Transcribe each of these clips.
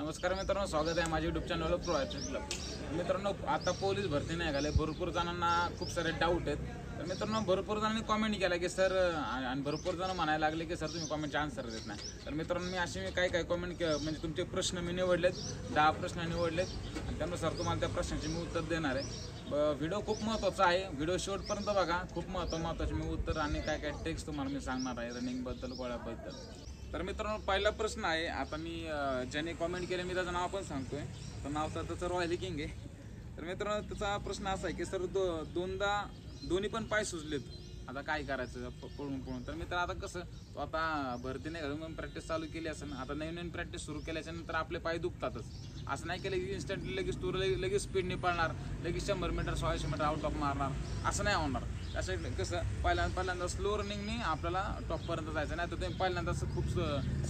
नमस्कार मित्रांनो स्वागत आहे माझ्या युट्यूब चॅनलवर प्रो क्लब मित्रांनो आता पोलीस भरती नाही घाले भरपूर जणांना खूप सारे डाऊट आहेत. तर मित्रांनो भरपूर जणांनी कॉमेंट केला की सर आणि भरपूर जण म्हणायला लागले की सर तुम्ही कॉमेंटचे आन्सर देत नाही. तर मित्रांनो मी असे मी काय काय कॉमेंट म्हणजे तुमचे प्रश्न मी निवडलेत. दहा प्रश्न निवडलेत. आणि त्यानुसार तुम्हाला त्या प्रश्नाचे मी उत्तर देणार आहे. व्हिडिओ खूप महत्त्वाचा आहे. व्हिडिओ शेवटपर्यंत बघा. खूप महत्त्व महत्त्वाचे मी उत्तर आणि काय काय टेक्स्ट तुम्हाला मी सांगणार आहे. रनिंगबद्दल गोळ्याबद्दल. तर मित्रांनो पहिला प्रश्न आहे. आता मी ज्याने कॉमेंट केले मी त्याचं नाव पण सांगतोय. तर नाव तर त्याचं रॉयल किंग आहे. तर मित्रांनो त्याचा प्रश्न असा आहे की सर दो दोनदा दोन्ही पण पाय सुजलेत. आता काय करायचं? पळून पळून. तर मित्र आता कसं तो आता भरती नाही घालून मग प्रॅक्टिस चालू केली असेल आता नवीन नवीन प्रॅक्टिस सुरू केल्याच्यानंतर आपले पाय दुखतातच. असं नाही केलं की इन्स्टंटली लगेच तू लगेच लगेच स्पीडने पळणार लगेच शंभर मीटर सोळाशे मीटर आउट ऑफ मारणार. असं नाही होणार. असं कसं पहिल्यांदा पहिल्यांदा स्लो रनिंगने आपल्याला टॉपपर्यंत जायचं. नाही तर तुम्ही पहिल्यांदा असं खूप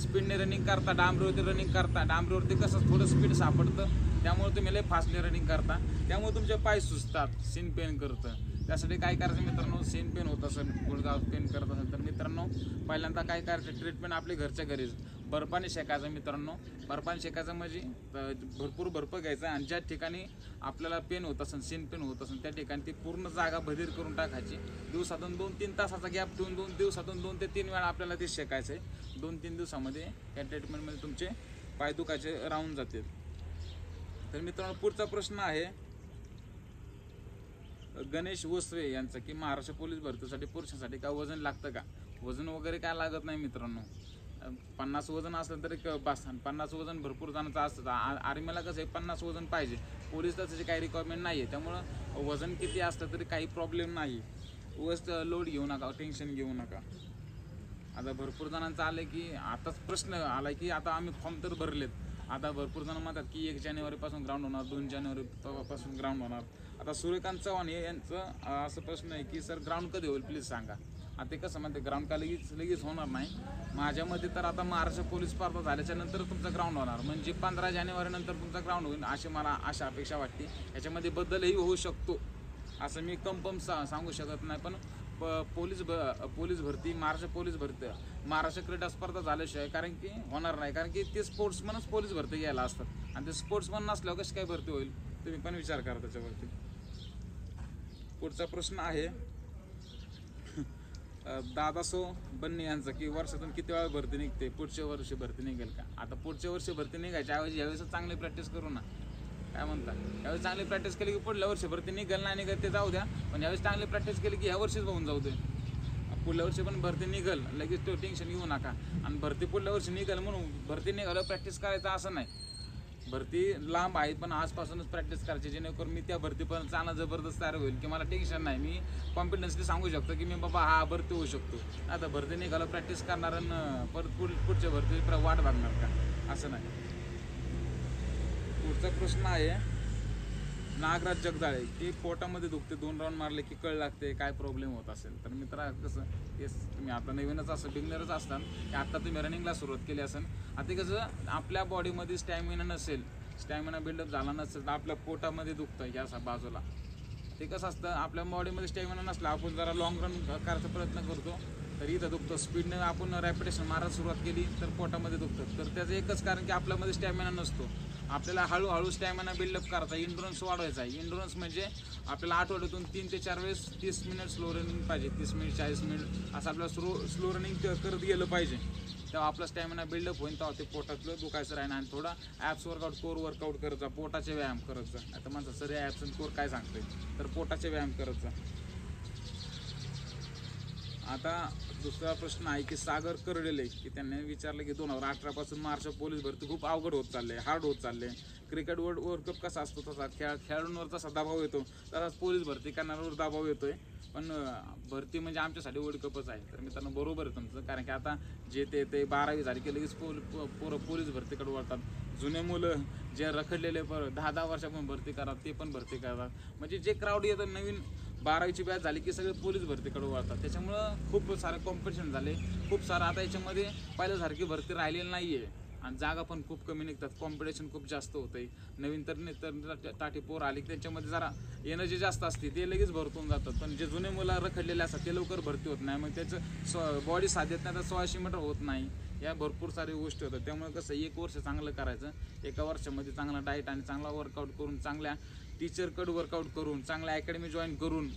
स्पीडने रनिंग करता डांबरीवरती रनिंग करता. डांबरीवरती कसं थोडं स्पीड सापडतं. त्यामुळे तुम्ही लय फास्टली रनिंग करता. त्यामुळे तुमचे पाय सुचतात सीन पेन करतं. त्यासाठी काय करायचं मित्रांनो? सीन पेन होत असेल गुडगाव पेन करत असेल तर मित्रांनो पहिल्यांदा काय करायचं? ट्रीटमेंट आपली घरच्या घरीच. बर्फाने शेकायचं मित्रांनो. बर्फाने शेकायचं म्हणजे भरपूर बर्फ घ्यायचा आणि ज्या ठिकाणी आपल्याला पेन होत असेल सीन पेन होत असेल त्या ठिकाणी ती पूर्ण जागा बधीर करून टाकायची. दिवसातून दोन तीन तासाचा गॅप ठेवून दोन दिवसातून दोन ते तीन वेळा आपल्याला ते शेकायचं आहे दोन तीन दिवसामध्ये या ट्रीटमेंटमध्ये तुमचे पाय दुखायचे राहून जातील. तर मित्रांनो पुढचा प्रश्न आहे गणेश वसवे यांचं की महाराष्ट्र पोलीस भरतीसाठी पुरुषांसाठी काय वजन लागतं का? वजन वगैरे काय लागत नाही मित्रांनो. पन्नास वजन असलं तरी बस पन्नास वजन भरपूर जणांचं असतं. आ- आर्मीला कसं आहे पन्नास वजन पाहिजे. पोलीसला त्याची काही रिक्वायरमेंट नाही आहे त्यामुळं वजन किती असलं तरी काही प्रॉब्लेम नाही उगाच लोड घेऊ नका टेन्शन घेऊ नका. आता भरपूर जणांचं आलं की आताच प्रश्न आला की आता आम्ही फॉर्म तर भरलेत. आता भरपूर जण म्हणतात की एक जानेवारीपासून ग्राउंड होणार दोन जानेवारीपासून ग्राउंड होणार. आता सूर्यकांत चव्हाण हे यांचं असं प्रश्न आहे की सर ग्राउंड कधी होईल? प्लीज सांगा. आता ते कसं म्हणते ग्राउंड का लगेच लगेच होणार नाही. माझ्या मते तर आता महाराष्ट्र पोलीस स्पर्धा झाल्याच्यानंतर तुमचं ग्राउंड होणार. म्हणजे पंधरा जानेवारी नंतर तुमचा ग्राउंड होईल अशी मला अशा अपेक्षा वाटते. याच्यामध्ये बदलही होऊ शकतो. असं मी कंपम सा सांगू शकत नाही पण प- पोलीस भ पोलीस भरती महाराष्ट्र पोलीस भरती महाराष्ट्र क्रीडा स्पर्धा झाल्याशिवाय कारण की होणार नाही. कारण की ते स्पोर्ट्समनच पोलीस भरती घ्यायला असतात. आणि ते स्पोर्ट्समन नसल्यावर कशी काय भरती होईल? तुम्ही पण विचार करा त्याच्यावरती. पुढचा प्रश्न आहे दादा दादासो बन्ने यांचं की वर्षातून किती वेळा भरती निघते? पुढच्या वर्षी भरती निघेल का? आता पुढच्या वर्षी भरती निघायच्या ऐवजी यावेळेस चांगली प्रॅक्टिस करू ना. काय म्हणता? यावेळेस चांगली प्रॅक्टिस केली की पुढल्या वर्षी भरती निघेल नाही निघेल ते जाऊ द्या. पण यावेळेस चांगली प्रॅक्टिस केली की ह्या वर्षीच होऊन जाऊ दे. पुढल्या वर्षी पण भरती निघल. लगेच तो टेन्शन घेऊ नका. आणि भरती पुढल्या वर्षी निघेल म्हणून भरती निघालं प्रॅक्टिस करायचं असं नाही. भरती लांब आहे पण आजपासूनच प्रॅक्टिस करायची जेणेकरून मी त्या भरतीपर्यंत चांगला जबरदस्त तयार होईल की मला टेन्शन नाही. मी कॉन्फिडन्सली सांगू शकतो की मी बाबा हा भरती होऊ शकतो. आता भरती निघालं प्रॅक्टिस करणार आणि परत पुढ पुढच्या भरती वाट बघणार का? असं नाही. पुढचा प्रश्न आहे नागराज जगदाळे की पोटामध्ये दुखते दोन राऊंड मारले की कळ लागते काय प्रॉब्लेम होत असेल. तर मित्रा कसं तेच तुम्ही आता नवीनच असं बिगनरच असतात की आता तुम्ही रनिंगला सुरुवात केली असेल आता कसं आपल्या बॉडीमध्ये स्टॅमिना नसेल स्टॅमिना बिल्डअप झाला नसेल तर आपल्या पोटामध्ये दुखतं या असा बाजूला. ते कसं असतं आपल्या बॉडीमध्ये स्टॅमिना नसला आपण जरा लॉंग रन करायचा प्रयत्न करतो तर इथं दुखतं. स्पीडनं आपण रॅपिटेशन मारायला सुरुवात केली तर पोटामध्ये दुखतं. तर त्याचं एकच कारण की आपल्यामध्ये स्टॅमिना नसतो. आपल्याला हळूहळू स्टॅमिना बिल्डअप करायचा इंडुरन्स वाढवायचा. आहे इंडुरन्स म्हणजे आपल्याला आठवड्यातून तीन ते चार वेळेस तीस मिनिट स्लो रनिंग पाहिजे. तीस मिनिट चाळीस मिनिट असं आपल्याला स्लो स्लो रनिंग करत गेलं पाहिजे. तेव्हा आपला स्टॅमिना बिल्डअप होईल तेव्हा ते पोटातलं दुखायचं राहील आणि थोडा ॲप्स वर्कआउट कोर वर्कआउट करायचा पोटाचे व्यायाम करायचा आता म्हणतात सर ॲप्स आणि कोर काय सांगते तर पोटाचे व्यायाम करायचा आता दुसरा प्रश्न आहे की सागर करडेले की त्यांनी विचारलं की दोन हजार अठरापासून मार्च पोलीस भरती खूप अवघड होत चालले हार्ड होत चालले क्रिकेट वर्ल्ड वर्ल्ड कप कसा असतो तसा खेळ खेळाडूंवर तसा दबाव येतो. तसाच पोलीस भरती करणाऱ्यावर दबाव येतोय. पण भरती म्हणजे आमच्यासाठी वर्ल्ड कपच आहे. तर मित्रांनो बरोबर आहे तुमचं. कारण की आता जे ते ते बारावी झाली की लगेच पोल पोरं पोलीस भरतीकडे वळतात. जुने मुलं जे रखडलेले पर दहा दहा वर्षापासून भरती करतात ते पण भरती करतात. म्हणजे जे क्राऊड येतं नवीन बारावीची बॅच झाली की सगळे पोलीस भरतीकडे वळतात. त्याच्यामुळं खूप सारे कॉम्पिटिशन झाले. खूप सारं आता याच्यामध्ये पहिल्यासारखी भरती राहिलेली नाही आहे आणि जागा पण खूप कमी निघतात. कॉम्पिटिशन खूप जास्त होतंय. नवीन तर नाही ताठी पोर आली की त्यांच्यामध्ये जरा एनर्जी जास्त असते. ते लगेच भरतून जातात. पण जे जुने मुलं रखडलेले असतात ते लवकर भरती होत नाही. मग त्याचं बॉडी साथ नाही तर सोळाशे मीटर होत नाही. या भरपूर साऱ्या गोष्टी होतात. त्यामुळे कसं एक वर्ष चांगलं करायचं. एका वर्षामध्ये चांगला डाएट आणि चांगला वर्कआउट करून चांगल्या टीचरकडे वर्कआउट करून चांगल्या अकॅडमी जॉईन करून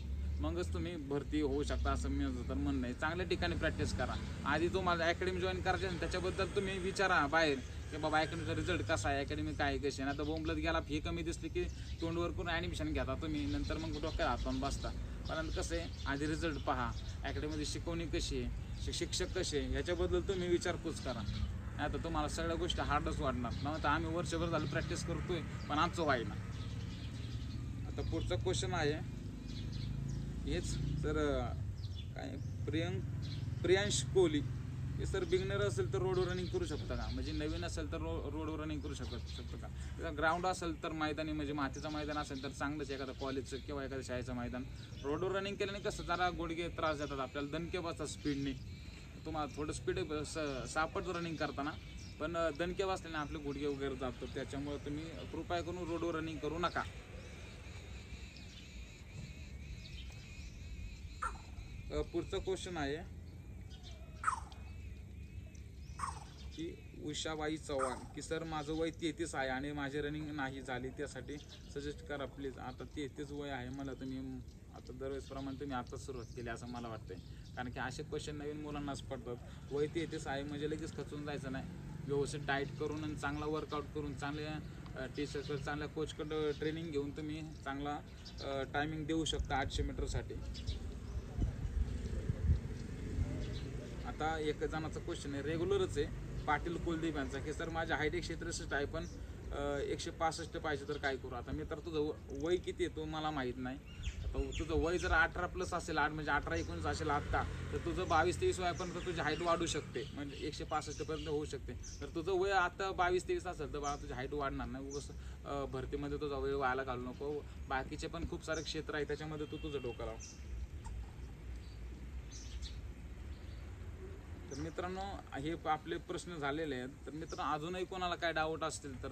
मगच तुम्ही भरती होऊ शकता असं मी तर म्हणणं आहे. चांगल्या ठिकाणी प्रॅक्टिस करा. आधी तुम्हाला अकॅडमी जॉईन करायची आहे त्याच्याबद्दल तुम्ही विचारा बाहेर की बाबा अकॅडमीचा रिझल्ट कसा आहे अकॅडमी काय कशी आहे? आता बोंबलत गेला फी कमी दिसली की तोंडवर करून ॲडमिशन घेता तुम्ही नंतर मग डॉक्टर हातून बसता. कारण कसं आहे आधी रिझल्ट पहा. अकॅडमीची शिकवणी कशी आहे शिक्षक कसे आहे याच्याबद्दल तुम्ही विचारपूस करा. नाही तर तुम्हाला सगळ्या गोष्टी हार्डच वाढणार ना तर आम्ही वर्षभर झालं प्रॅक्टिस करतोय पण आमचं व्हायना आता पुढचा क्वेश्चन आहे. हेच सर काय प्रियंक प्रियांश कोहली. हे सर बिगनर असेल तर रोडवर रनिंग करू शकता का? म्हणजे नवीन असेल तर रो रोडवर रनिंग करू शकत शकतो का? ग्राउंड असेल तर मैदानी म्हणजे मातीचं मैदान असेल तर चांगलंच एखादं कॉलेजचं किंवा एखादं शाळेचं मैदान. रोडवर रनिंग केल्याने कसं जरा गुडघे त्रास देतात आपल्याला. दणके बसतात स्पीडने तुम्हाला थोडं स्पीड सापट रनिंग करताना. पण दणके वाचल्याने आपले गुडघे वगैरे जातात. त्याच्यामुळे तुम्ही कृपया करून रोडवर रनिंग करू नका. पुढचं क्वेश्चन आहे की उषाबाई चव्हाण की सर माझं वय तेहतीस आहे आणि माझी रनिंग नाही झाली त्यासाठी सजेस्ट करा प्लीज आता तेहतीस वय आहे मला तुम्ही आता दरवेळेसप्रमाणे तुम्ही आता सुरुवात केली असं मला वाटतंय. कारण की असे क्वेश्चन नवीन मुलांनाच पडतात. वय तेहतीस आहे म्हणजे लगेच खचून जायचं नाही. व्यवस्थित डाएट करून आणि चांगला वर्कआउट करून चांगल्या टीचरकडे चांगल्या कोचकडं ट्रेनिंग घेऊन तुम्ही चांगला टायमिंग देऊ शकता आठशे मीटरसाठी आता एक जणाचा क्वेश्चन आहे. रेग्युलरच आहे. पाटील कुलदीप यांचा. की सर माझ्या हाईट एकशे त्रेसष्ट आहे पण एकशे पासष्ट पाहिजे तर काय करू? आता मी तर तुझं व- वय किती आहे तो मला माहीत नाही. आता तुझं वय जर अठरा प्लस असेल आठ म्हणजे अठरा एकोणीस असेल आत्ता तर तुझं बावीस तेवीस वयापर्यंत तुझी हाईट वाढू शकते. म्हणजे एकशे पासष्टपर्यंत होऊ शकते. तर तुझं वय आता बावीस तेवीस असेल तर बाळा तुझी हाईट वाढणार नाही. कसं भरतीमध्ये तुझा वय व्हायला घालू नको. बाकीचे पण खूप सारे क्षेत्र आहे त्याच्यामध्ये तू तुझं डोकं लाव तर मित्रांनो हे आपले प्रश्न झालेले आहेत. तर मित्रांनो अजूनही कोणाला काय डाऊट असतील तर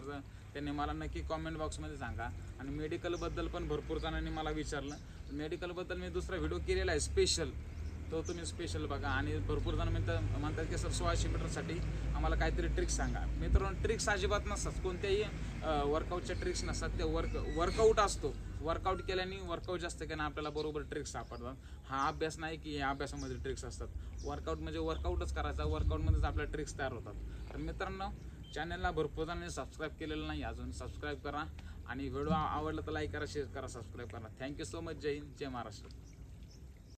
त्यांनी मला नक्की कॉमेंट बॉक्समध्ये सांगा. आणि मेडिकलबद्दल पण भरपूर जणांनी मला विचारलं. मेडिकलबद्दल मी दुसरा व्हिडिओ केलेला आहे स्पेशल तो तुम्ही स्पेशल बघा. आणि भरपूर जण म्हणतात म्हणतात की सर सोळाशे मीटरसाठी आम्हाला काहीतरी ट्रिक्स सांगा. मित्रांनो ट्रिक्स अजिबात नसतात. कोणत्याही वर्कआउटच्या ट्रिक्स नसतात. ते वर्क वर्कआउट असतो. वर्कआउट केल्याने वर्कआउट जास्त केल्याने आपल्याला बरोबर ट्रिक्स सापडतात. हा अभ्यास नाही की या अभ्यासामध्ये ट्रिक्स असतात. वर्कआउट म्हणजे वर्कआउटच करायचा. वर्कआउटमध्येच आपल्या ट्रिक्स तयार होतात. तर मित्रांनो चॅनलला भरपूर जणांनी सबस्क्राईब केलेलं नाही अजून. सबस्क्राईब करा. आणि व्हिडिओ आवडला तर लाईक करा शेअर करा सबस्क्राईब करा. थँक्यू सो मच जय हिंद. जय महाराष्ट्र.